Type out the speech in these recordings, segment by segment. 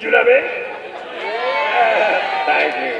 You love it? Thank you.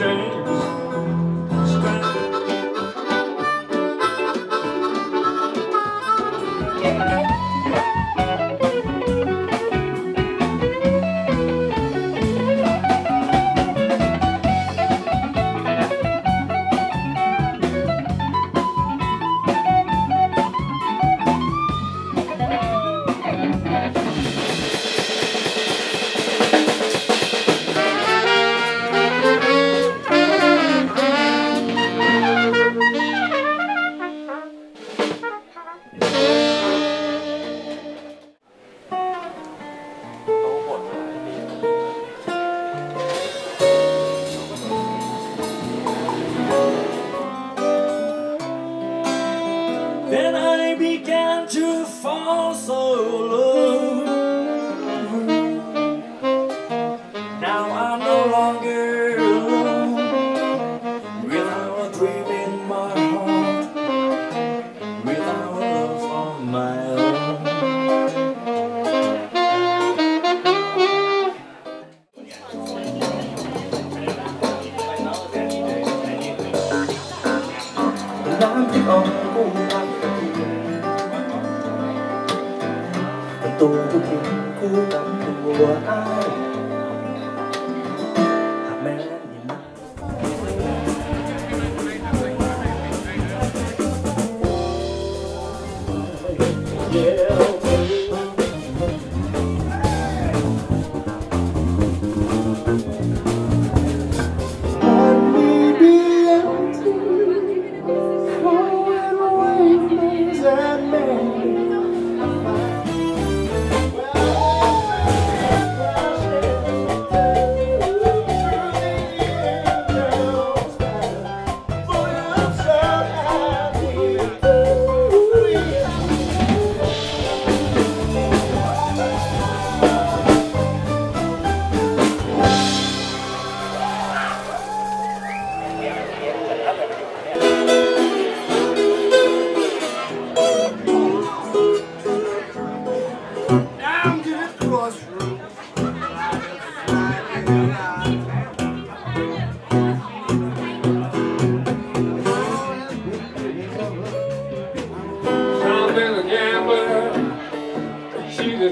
James. falso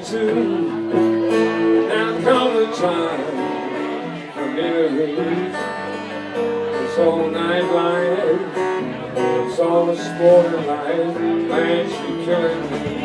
a. Now come the time for me to lose. It's all night life, it's all the sport of life, man, she killing me.